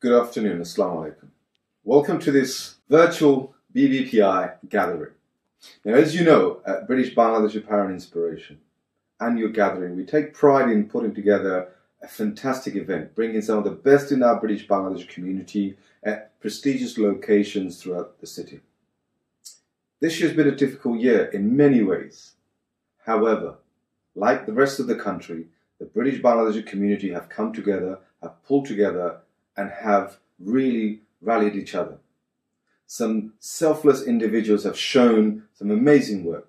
Good afternoon, Assalamu alaikum. Welcome to this virtual BBPI gathering. Now, as you know, at British Bangladeshi Power and Inspiration annual gathering, we take pride in putting together a fantastic event, bringing some of the best in our British Bangladesh community at prestigious locations throughout the city. This year's been a difficult year in many ways. However, like the rest of the country, the British Bangladeshi community have come together, have pulled together, and have really rallied each other. Some selfless individuals have shown some amazing work.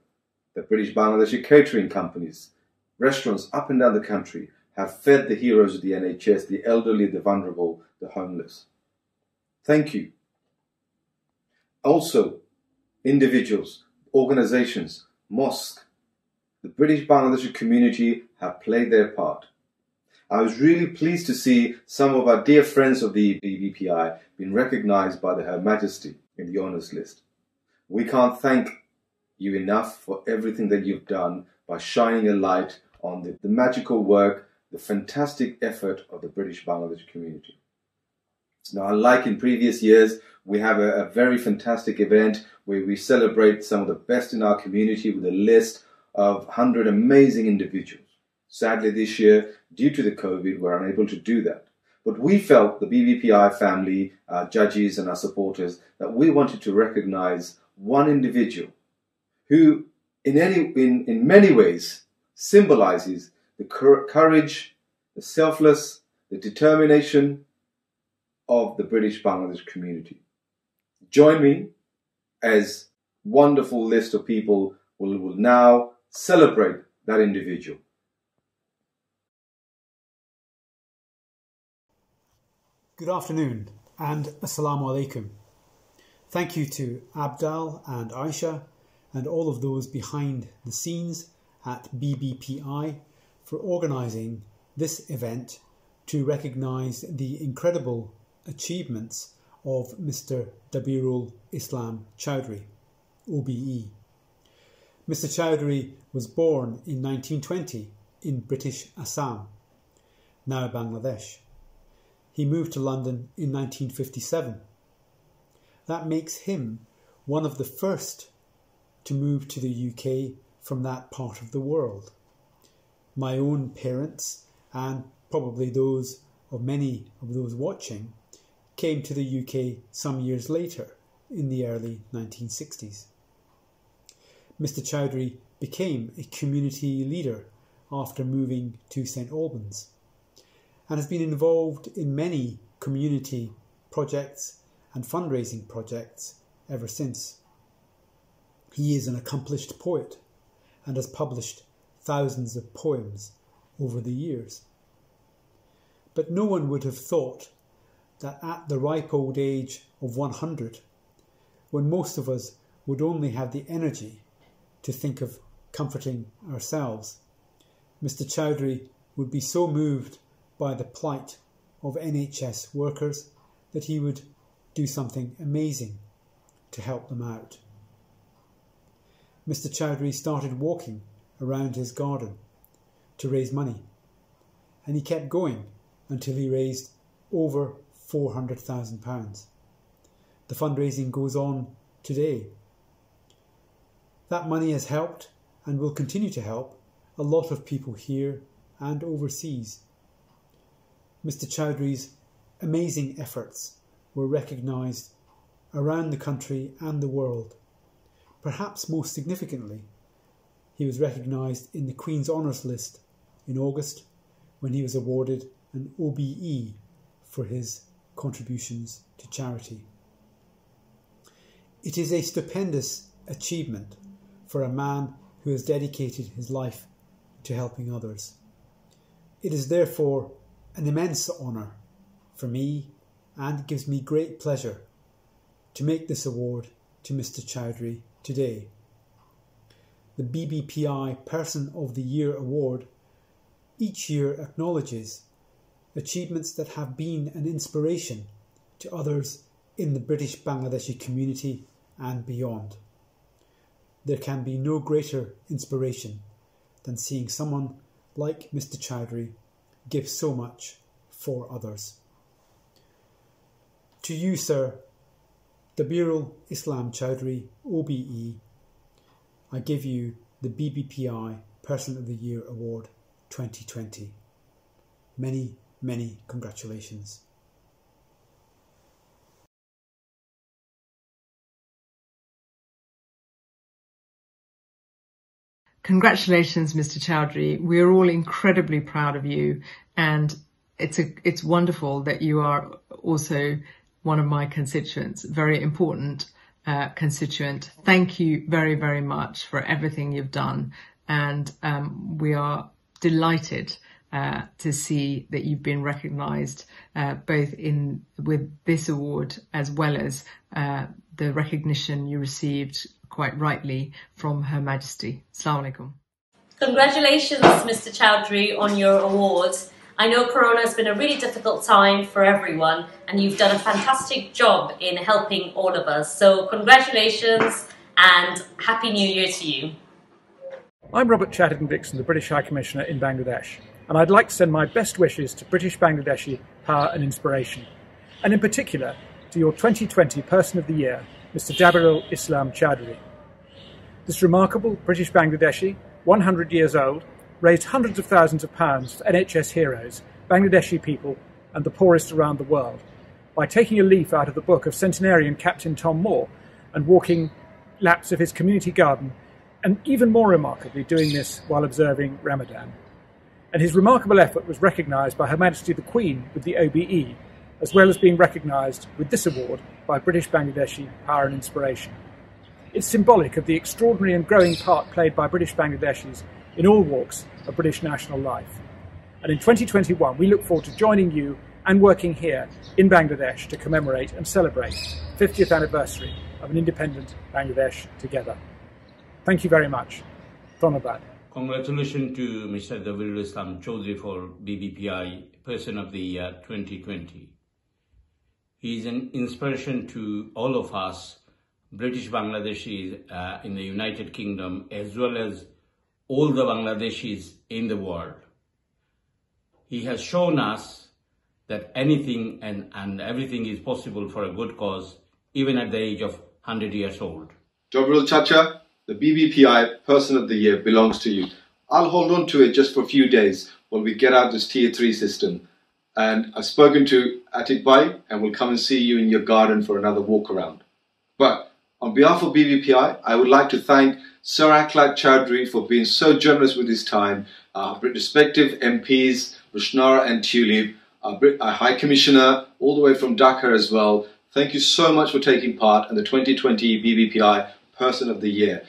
The British Bangladeshi catering companies, restaurants up and down the country have fed the heroes of the NHS, the elderly, the vulnerable, the homeless. Thank you. Also, individuals, organizations, mosques, the British Bangladeshi community have played their part. I was really pleased to see some of our dear friends of the BBPI being recognized by Her Majesty in the honours list. We can't thank you enough for everything that you've done by shining a light on the, the magical work, the fantastic effort of the British Bangladesh community. Now, unlike in previous years, we have a, a, very fantastic event where we celebrate some of the best in our community with a list of 100 amazing individuals. Sadly, this year, due to the COVID, we're unable to do that. But we felt, the BBPI family, our judges and our supporters, that we wanted to recognize one individual who, in, any, in, in many ways, symbolizes the courage, the selfless, the determination of the British Bangladesh community. Join me as wonderful list of people will, will now celebrate that individual. Good afternoon and Assalamu alaikum. Thank you to Abdal and Aisha and all of those behind the scenes at BBPI for organising this event to recognise the incredible achievements of Mr. Dabirul Islam Chowdhury, OBE. Mr. Chowdhury was born in 1920 in British Assam, now Bangladesh. He moved to London in 1957. That makes him one of the first to move to the UK from that part of the world. My own parents, and probably those of many of those watching, came to the UK some years later in the early 1960s. Mr. Chowdhury became a community leader after moving to St Albans and has been involved in many community projects and fundraising projects ever since. He is an accomplished poet and has published thousands of poems over the years. But no one would have thought that at the ripe old age of 100, when most of us would only have the energy to think of comforting ourselves, Mr. Chowdhury would be so moved by the plight of NHS workers that he would do something amazing to help them out. Mr. Chowdhury started walking around his garden to raise money, and he kept going until he raised over £400,000. The fundraising goes on today. That money has helped and will continue to help a lot of people here and overseas. Mr. Chowdhury's amazing efforts were recognised around the country and the world Perhaps most significantly, he was recognised in the Queen's Honours List in August when he was awarded an OBE for his contributions to charity. It is a stupendous achievement for a man who has dedicated his life to helping others. It is therefore an immense honour for me and gives me great pleasure to make this award to Mr. Chowdhury today. The BBPI Person of the Year Award each year acknowledges achievements that have been an inspiration to others in the British Bangladeshi community and beyond. There can be no greater inspiration than seeing someone like Mr. Chowdhury give so much for others. To you, sir, Dabirul Islam Chowdhury, OBE, I give you the BBPI Person of the Year Award 2020. Many, many congratulations. Congratulations, Mr. Chowdhury. We're all incredibly proud of you and it's a, it's wonderful that you are also one of my constituents, very important uh, constituent. Thank you very, very much for everything you've done. And um, we are delighted uh, to see that you've been recognised uh, both in with this award as well as uh, the recognition you received quite rightly from Her Majesty. Assalamu alaikum. Congratulations, Mr. Chowdhury, on your award. I know Corona has been a really difficult time for everyone, and you've done a fantastic job in helping all of us. So, congratulations and Happy New Year to you. I'm Robert Chatterton Dickson, the British High Commissioner in Bangladesh, and I'd like to send my best wishes to British Bangladeshi power and inspiration, and in particular to your 2020 Person of the Year, Mr. Dabirul Islam Chowdhury. This remarkable British Bangladeshi, 100 years old, raised hundreds of thousands of pounds for NHS heroes, Bangladeshi people, and the poorest around the world by taking a leaf out of the book of centenarian Captain Tom Moore and walking laps of his community garden, and even more remarkably, doing this while observing Ramadan. And his remarkable effort was recognised by Her Majesty the Queen with the OBE, as well as being recognised with this award by British Bangladeshi Power and Inspiration. It's symbolic of the extraordinary and growing part played by British Bangladeshis in all walks of British national life. And in 2021, we look forward to joining you and working here in Bangladesh to commemorate and celebrate the 50th anniversary of an independent Bangladesh together. Thank you very much. Dhonobad. Congratulations to Mr. Dabirul Islam Chowdhury for BBPI Person of the Year 2020. He is an inspiration to all of us, British Bangladeshis uh, in the United Kingdom, as well as all the Bangladeshis in the world. He has shown us that anything and, and everything is possible for a good cause, even at the age of 100 years old. Dobril Chacha, the BBPI Person of the Year belongs to you. I'll hold on to it just for a few days while we get out this tier 3 system. And I've spoken to Atik Bai and we'll come and see you in your garden for another walk around. But on behalf of BBPI, I would like to thank Sir Akhlaq Chowdhury for being so generous with his time, our respective MPs, Rushnara and Tulip, our, our High Commissioner, all the way from Dhaka as well. Thank you so much for taking part in the 2020 BBPI Person of the Year.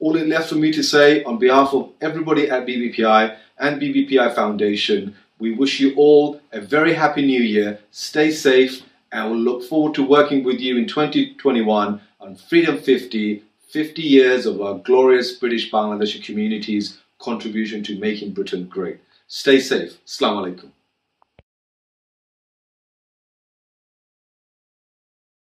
All it left for me to say on behalf of everybody at BBPI and BBPI Foundation, we wish you all a very happy new year. Stay safe and we'll look forward to working with you in 2021 on Freedom 50 50 years of our glorious British Bangladeshi community's contribution to making Britain great. Stay safe. Assalamu alaikum.